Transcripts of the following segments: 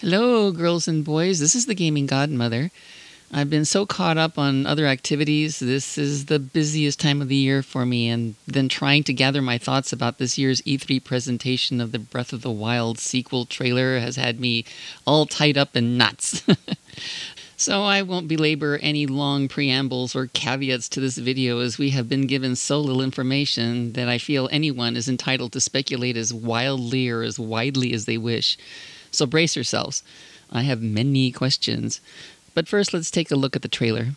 Hello, girls and boys. This is the Gaming Godmother. I've been so caught up on other activities. This is the busiest time of the year for me, and then trying to gather my thoughts about this year's E3 presentation of the Breath of the Wild sequel trailer has had me all tied up in knots. so I won't belabor any long preambles or caveats to this video as we have been given so little information that I feel anyone is entitled to speculate as wildly or as widely as they wish. So brace yourselves. I have many questions. But first, let's take a look at the trailer.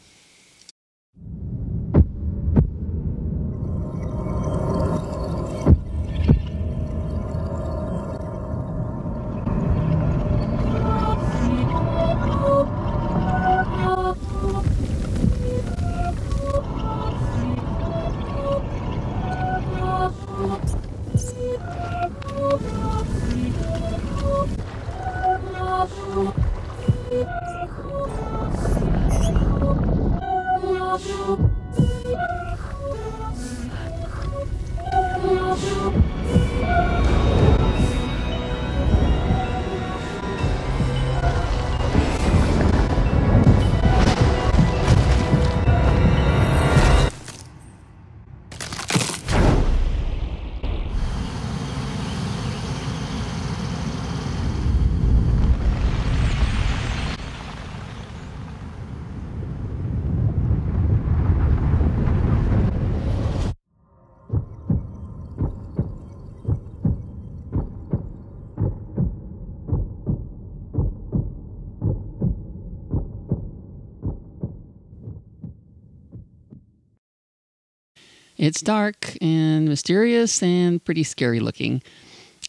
It's dark and mysterious and pretty scary looking.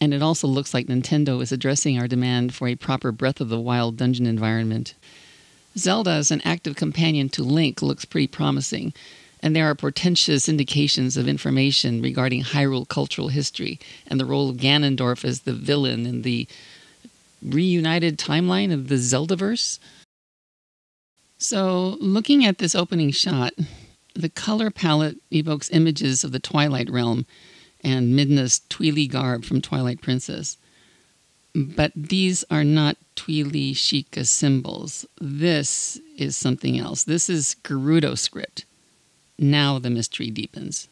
And it also looks like Nintendo is addressing our demand for a proper Breath of the Wild dungeon environment. Zelda as an active companion to Link looks pretty promising, and there are portentous indications of information regarding Hyrule cultural history and the role of Ganondorf as the villain in the reunited timeline of the Zeldaverse. So, looking at this opening shot, the color palette evokes images of the Twilight Realm and Midna's Twili garb from Twilight Princess. But these are not Twili Sheikah symbols. This is something else. This is Gerudo script. Now the mystery deepens.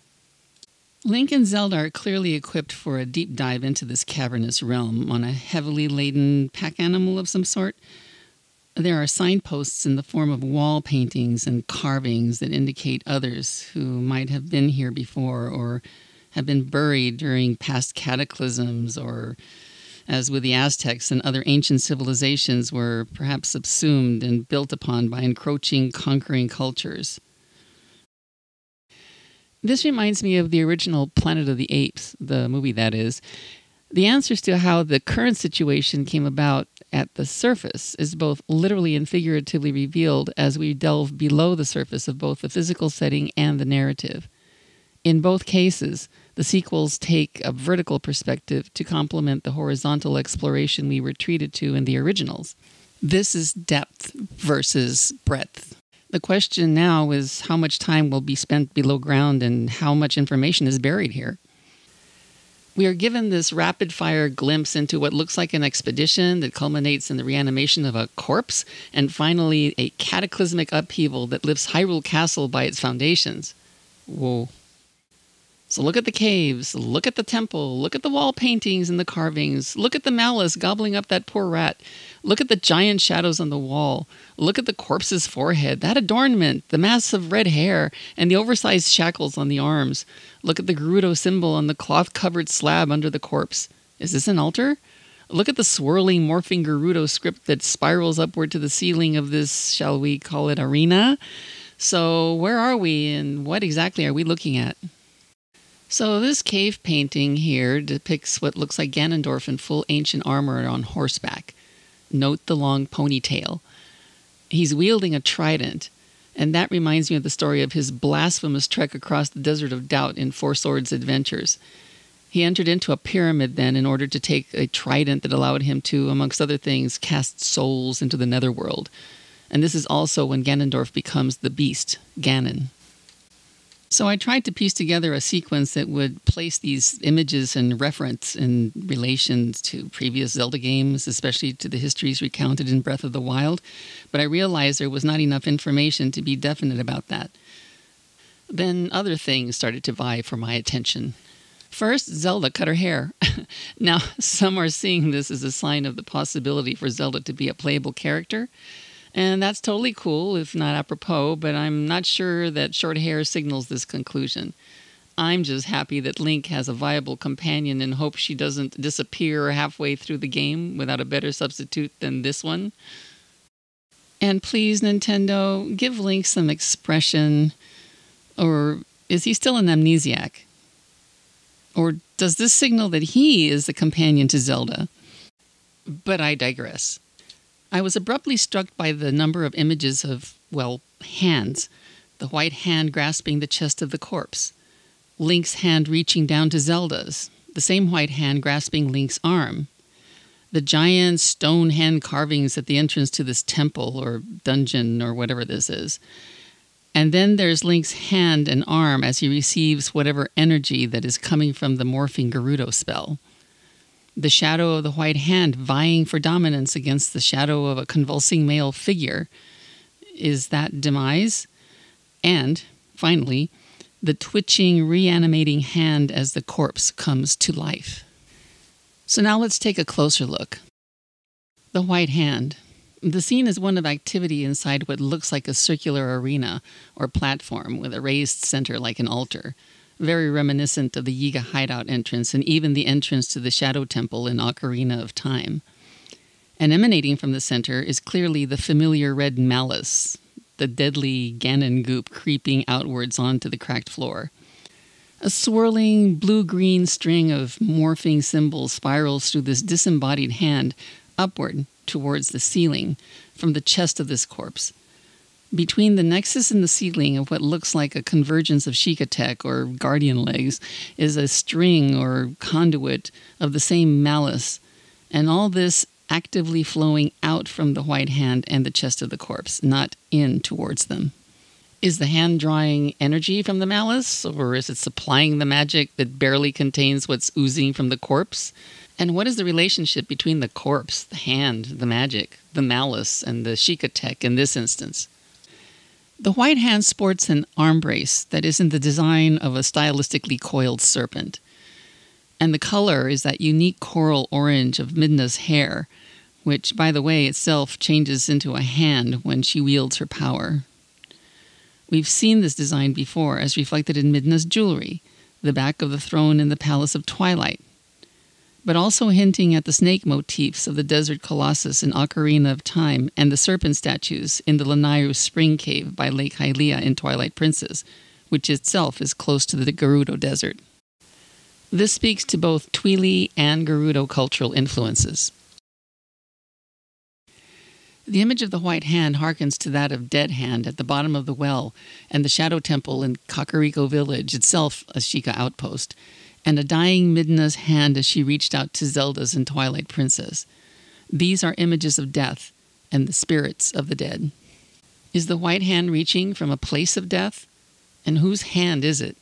Link and Zelda are clearly equipped for a deep dive into this cavernous realm on a heavily laden pack animal of some sort. There are signposts in the form of wall paintings and carvings that indicate others who might have been here before or have been buried during past cataclysms or as with the Aztecs and other ancient civilizations were perhaps subsumed and built upon by encroaching conquering cultures. This reminds me of the original Planet of the Apes, the movie that is. The answers to how the current situation came about at the surface is both literally and figuratively revealed as we delve below the surface of both the physical setting and the narrative. In both cases, the sequels take a vertical perspective to complement the horizontal exploration we were treated to in the originals. This is depth versus breadth. The question now is how much time will be spent below ground and how much information is buried here we are given this rapid fire glimpse into what looks like an expedition that culminates in the reanimation of a corpse, and finally a cataclysmic upheaval that lifts Hyrule Castle by its foundations. Whoa. So look at the caves, look at the temple, look at the wall paintings and the carvings, look at the malice gobbling up that poor rat, look at the giant shadows on the wall, look at the corpse's forehead, that adornment, the mass of red hair, and the oversized shackles on the arms. Look at the Gerudo symbol on the cloth covered slab under the corpse. Is this an altar? Look at the swirling, morphing Gerudo script that spirals upward to the ceiling of this, shall we call it, arena? So, where are we and what exactly are we looking at? So, this cave painting here depicts what looks like Ganondorf in full ancient armor on horseback. Note the long ponytail. He's wielding a trident. And that reminds me of the story of his blasphemous trek across the desert of doubt in Four Swords Adventures. He entered into a pyramid then in order to take a trident that allowed him to, amongst other things, cast souls into the netherworld. And this is also when Ganondorf becomes the beast, Ganon. So I tried to piece together a sequence that would place these images and reference in relation to previous Zelda games, especially to the histories recounted in Breath of the Wild, but I realized there was not enough information to be definite about that. Then other things started to vie for my attention. First, Zelda cut her hair. now, some are seeing this as a sign of the possibility for Zelda to be a playable character, and that's totally cool, if not apropos, but I'm not sure that short hair signals this conclusion. I'm just happy that Link has a viable companion and hope she doesn't disappear halfway through the game without a better substitute than this one. And please, Nintendo, give Link some expression. Or is he still an amnesiac? Or does this signal that he is the companion to Zelda? But I digress. I was abruptly struck by the number of images of, well, hands. The white hand grasping the chest of the corpse, Link's hand reaching down to Zelda's, the same white hand grasping Link's arm, the giant stone hand carvings at the entrance to this temple or dungeon or whatever this is. And then there's Link's hand and arm as he receives whatever energy that is coming from the morphing Gerudo spell the shadow of the white hand vying for dominance against the shadow of a convulsing male figure. Is that demise? And, finally, the twitching, reanimating hand as the corpse comes to life. So now let's take a closer look. The white hand. The scene is one of activity inside what looks like a circular arena or platform with a raised center like an altar very reminiscent of the Yiga hideout entrance and even the entrance to the Shadow Temple in Ocarina of Time. And emanating from the center is clearly the familiar red malice, the deadly Ganon goop creeping outwards onto the cracked floor. A swirling blue green string of morphing symbols spirals through this disembodied hand upward towards the ceiling from the chest of this corpse between the nexus and the ceiling of what looks like a convergence of Sheikah tech or guardian legs is a string or conduit of the same malice, and all this actively flowing out from the white hand and the chest of the corpse, not in towards them. Is the hand drawing energy from the malice, or is it supplying the magic that barely contains what's oozing from the corpse? And what is the relationship between the corpse, the hand, the magic, the malice, and the Sheikah tech in this instance? The white hand sports an arm brace that is in the design of a stylistically coiled serpent. And the color is that unique coral orange of Midna's hair, which, by the way, itself changes into a hand when she wields her power. We've seen this design before as reflected in Midna's jewelry, the back of the throne in the Palace of Twilight, but also hinting at the snake motifs of the desert colossus in Ocarina of Time and the serpent statues in the Lanayru Spring Cave by Lake Hylia in Twilight Princess, which itself is close to the Gerudo Desert. This speaks to both Twili and Gerudo cultural influences. The image of the white hand harkens to that of Dead Hand at the bottom of the well and the Shadow Temple in Kakariko Village, itself a Sheikah outpost, and a dying Midna's hand as she reached out to Zelda's in Twilight Princess. These are images of death and the spirits of the dead. Is the white hand reaching from a place of death? And whose hand is it?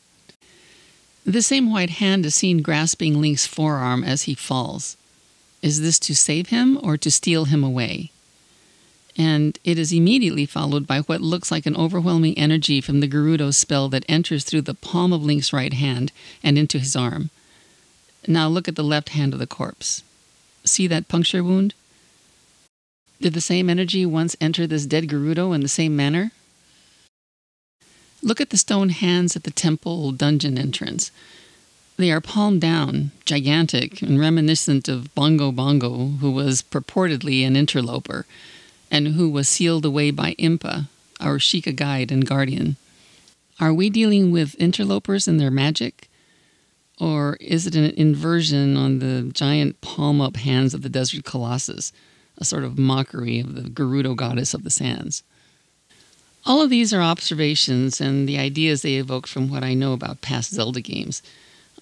The same white hand is seen grasping Link's forearm as he falls. Is this to save him or to steal him away? And it is immediately followed by what looks like an overwhelming energy from the Gerudo spell that enters through the palm of Link's right hand and into his arm. Now look at the left hand of the corpse. See that puncture wound? Did the same energy once enter this dead Gerudo in the same manner? Look at the stone hands at the temple dungeon entrance. They are palm down, gigantic, and reminiscent of Bongo Bongo, who was purportedly an interloper and who was sealed away by Impa, our Sheikah guide and guardian. Are we dealing with interlopers and their magic? Or is it an inversion on the giant palm up hands of the desert colossus, a sort of mockery of the Gerudo goddess of the sands? All of these are observations and the ideas they evoke from what I know about past Zelda games.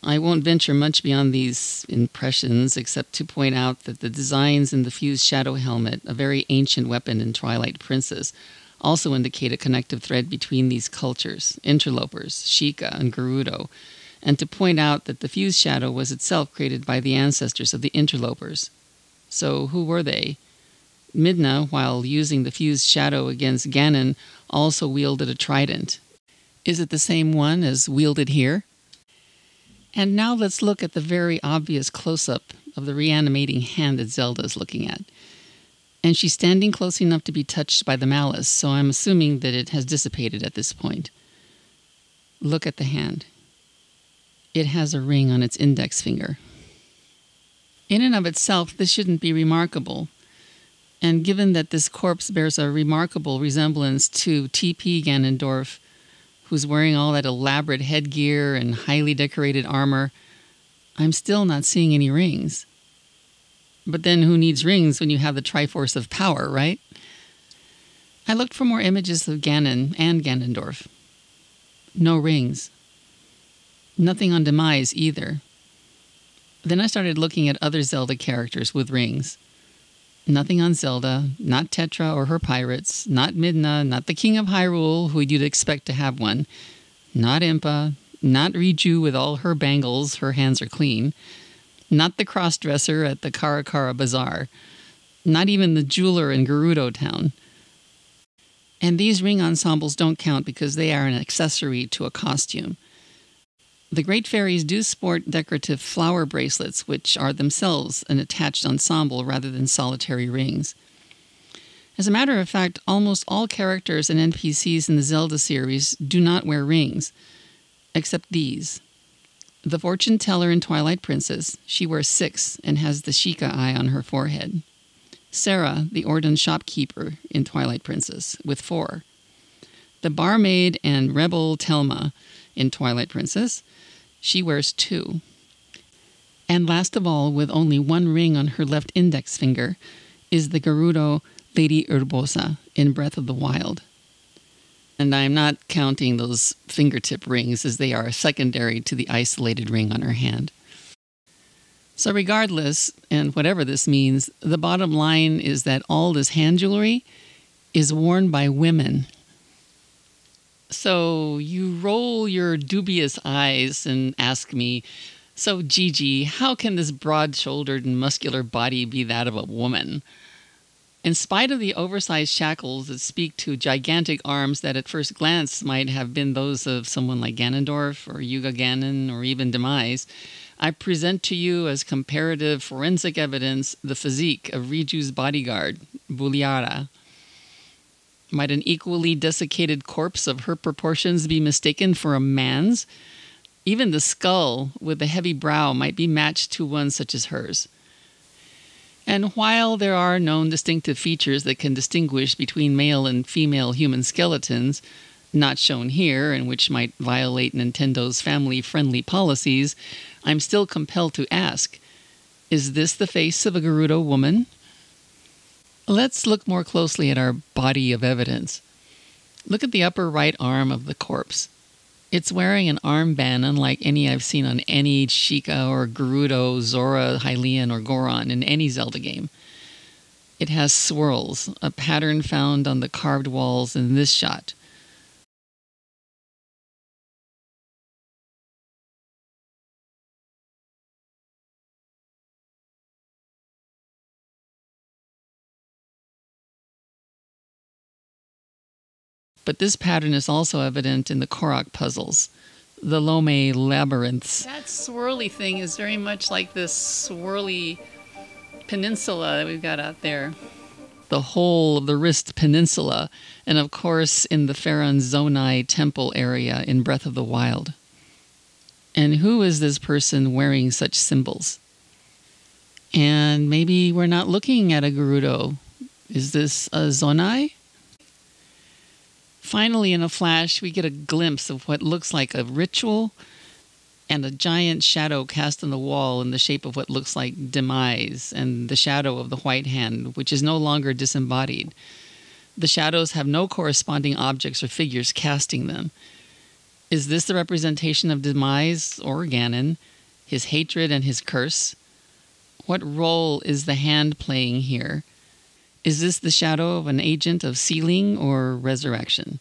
I won't venture much beyond these impressions except to point out that the designs in the fused shadow helmet, a very ancient weapon in Twilight Princess, also indicate a connective thread between these cultures, interlopers, Sheikah, and Gerudo, and to point out that the fused shadow was itself created by the ancestors of the interlopers. So, who were they? Midna, while using the fused shadow against Ganon, also wielded a trident. Is it the same one as wielded here? And now let's look at the very obvious close up of the reanimating hand that Zelda is looking at. And she's standing close enough to be touched by the malice, so I'm assuming that it has dissipated at this point. Look at the hand. It has a ring on its index finger. In and of itself, this shouldn't be remarkable. And given that this corpse bears a remarkable resemblance to T.P. Ganondorf, who's wearing all that elaborate headgear and highly decorated armor, I'm still not seeing any rings. But then who needs rings when you have the Triforce of Power, right? I looked for more images of Ganon and Ganondorf. No rings. Nothing on Demise either. Then I started looking at other Zelda characters with rings. Nothing on Zelda, not Tetra or her pirates, not Midna, not the King of Hyrule, who you'd expect to have one, not Impa, not Riju with all her bangles, her hands are clean, not the crossdresser at the Kara Kara Bazaar, not even the jeweler in Gerudo Town. And these ring ensembles don't count because they are an accessory to a costume. The great fairies do sport decorative flower bracelets, which are themselves an attached ensemble rather than solitary rings. As a matter of fact, almost all characters and NPCs in the Zelda series do not wear rings, except these. The fortune teller in Twilight Princess, she wears six and has the Sheikah eye on her forehead. Sera, the Ordon shopkeeper in Twilight Princess, with four. The barmaid and rebel Telma in Twilight Princess, she wears two. And last of all, with only one ring on her left index finger, is the Gerudo Lady Urbosa in Breath of the Wild. And I'm not counting those fingertip rings as they are secondary to the isolated ring on her hand. So, regardless, and whatever this means, the bottom line is that all this hand jewelry is worn by women so you roll your dubious eyes and ask me, So, Gigi, how can this broad shouldered and muscular body be that of a woman? In spite of the oversized shackles that speak to gigantic arms that at first glance might have been those of someone like Ganondorf or Yuga Ganon or even Demise, I present to you as comparative forensic evidence the physique of Riju's bodyguard, Buliara. Might an equally desiccated corpse of her proportions be mistaken for a man's? Even the skull with the heavy brow might be matched to one such as hers. And while there are known distinctive features that can distinguish between male and female human skeletons, not shown here and which might violate Nintendo's family friendly policies, I'm still compelled to ask is this the face of a Gerudo woman? Let's look more closely at our body of evidence. Look at the upper right arm of the corpse. It's wearing an armband unlike any I've seen on any Sheikah or Gerudo, Zora, Hylian, or Goron in any Zelda game. It has swirls, a pattern found on the carved walls in this shot. But this pattern is also evident in the Korok puzzles, the Lomei labyrinths. That swirly thing is very much like this swirly peninsula that we've got out there. The whole of the Rist Peninsula, and of course in the Faron Zonai temple area in Breath of the Wild. And who is this person wearing such symbols? And maybe we're not looking at a Gerudo. Is this a Zonai? Finally, in a flash, we get a glimpse of what looks like a ritual and a giant shadow cast on the wall in the shape of what looks like demise and the shadow of the white hand, which is no longer disembodied. The shadows have no corresponding objects or figures casting them. Is this the representation of demise or Ganon, his hatred and his curse? What role is the hand playing here? Is this the shadow of an agent of sealing or resurrection?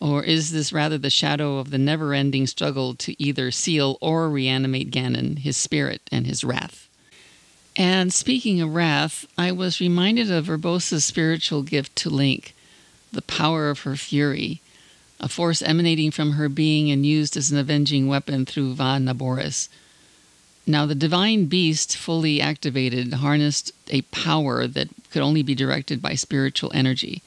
Or is this rather the shadow of the never ending struggle to either seal or reanimate Ganon, his spirit, and his wrath? And speaking of wrath, I was reminded of Urbosa's spiritual gift to Link, the power of her fury, a force emanating from her being and used as an avenging weapon through Va Naboris. Now, the divine beast, fully activated, harnessed a power that could only be directed by spiritual energy.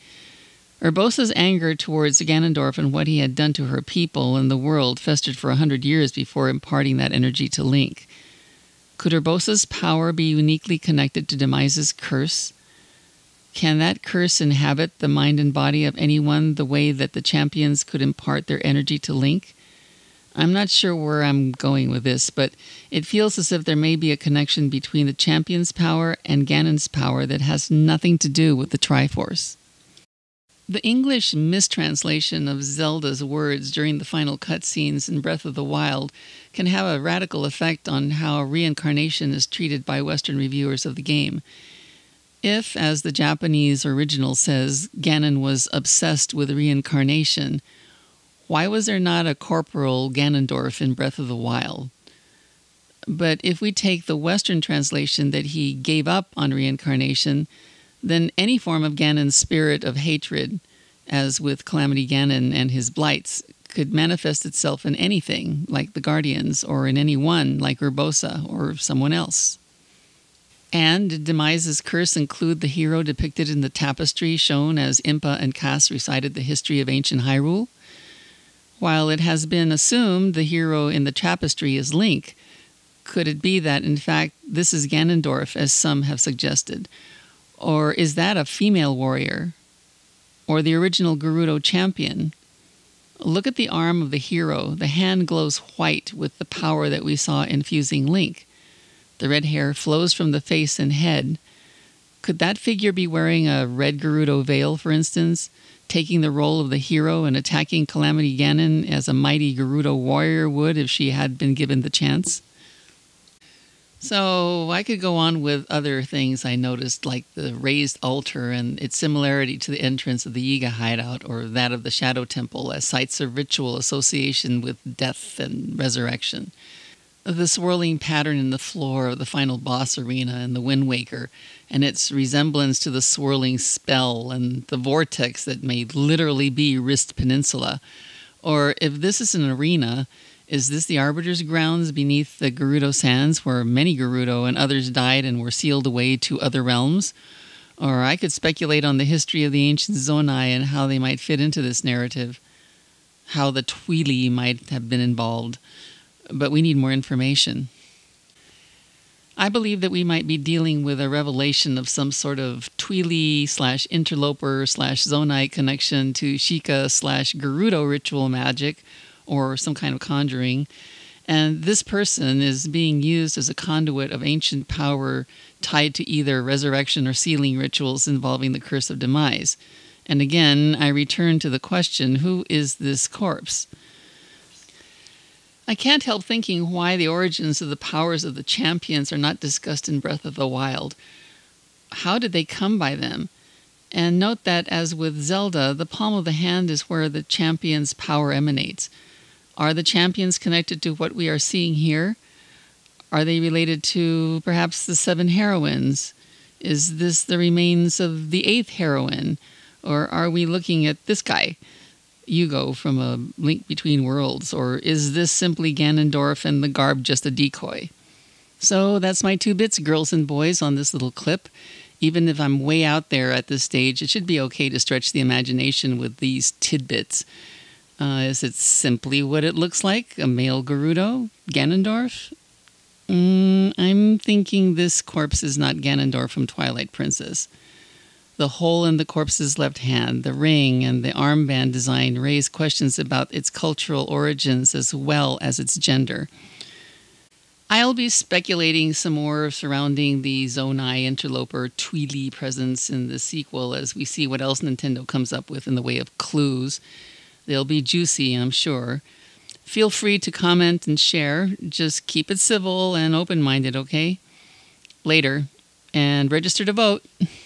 Urbosa's anger towards Ganondorf and what he had done to her people and the world festered for a hundred years before imparting that energy to Link. Could Urbosa's power be uniquely connected to Demise's curse? Can that curse inhabit the mind and body of anyone the way that the champions could impart their energy to Link? I'm not sure where I'm going with this, but it feels as if there may be a connection between the champion's power and Ganon's power that has nothing to do with the Triforce. The English mistranslation of Zelda's words during the final cutscenes in Breath of the Wild can have a radical effect on how reincarnation is treated by Western reviewers of the game. If, as the Japanese original says, Ganon was obsessed with reincarnation, why was there not a corporal Ganondorf in Breath of the Wild? But if we take the Western translation that he gave up on reincarnation, then any form of Ganon's spirit of hatred, as with Calamity Ganon and his blights, could manifest itself in anything, like the Guardians, or in any one, like Urbosa, or someone else. And did Demise's curse include the hero depicted in the tapestry shown as Impa and Kass recited the history of ancient Hyrule? While it has been assumed the hero in the tapestry is Link, could it be that, in fact, this is Ganondorf, as some have suggested, or is that a female warrior? Or the original Gerudo champion? Look at the arm of the hero. The hand glows white with the power that we saw infusing Link. The red hair flows from the face and head. Could that figure be wearing a red Gerudo veil, for instance, taking the role of the hero and attacking Calamity Ganon as a mighty Gerudo warrior would if she had been given the chance? So I could go on with other things I noticed, like the raised altar and its similarity to the entrance of the Yiga hideout or that of the Shadow Temple as sites of ritual association with death and resurrection. The swirling pattern in the floor of the final boss arena in the Wind Waker and its resemblance to the swirling spell and the vortex that may literally be Rist Peninsula. Or if this is an arena, is this the Arbiter's grounds beneath the Gerudo Sands where many Gerudo and others died and were sealed away to other realms? Or I could speculate on the history of the ancient Zonai and how they might fit into this narrative, how the Twili might have been involved. But we need more information. I believe that we might be dealing with a revelation of some sort of Twili slash interloper slash Zonai connection to Sheikah slash Gerudo ritual magic or some kind of conjuring. And this person is being used as a conduit of ancient power tied to either resurrection or sealing rituals involving the curse of demise. And again, I return to the question who is this corpse? I can't help thinking why the origins of the powers of the champions are not discussed in Breath of the Wild. How did they come by them? And note that, as with Zelda, the palm of the hand is where the champion's power emanates. Are the champions connected to what we are seeing here? Are they related to perhaps the seven heroines? Is this the remains of the eighth heroine? Or are we looking at this guy, Yuga, from a link between worlds? Or is this simply Ganondorf and the garb just a decoy? So that's my two bits, girls and boys, on this little clip. Even if I'm way out there at this stage, it should be okay to stretch the imagination with these tidbits. Uh, is it simply what it looks like? A male Gerudo? Ganondorf? Mm, I'm thinking this corpse is not Ganondorf from Twilight Princess. The hole in the corpse's left hand, the ring, and the armband design raise questions about its cultural origins as well as its gender. I'll be speculating some more surrounding the Zonai interloper Twili presence in the sequel as we see what else Nintendo comes up with in the way of clues. They'll be juicy, I'm sure. Feel free to comment and share. Just keep it civil and open minded, okay? Later. And register to vote.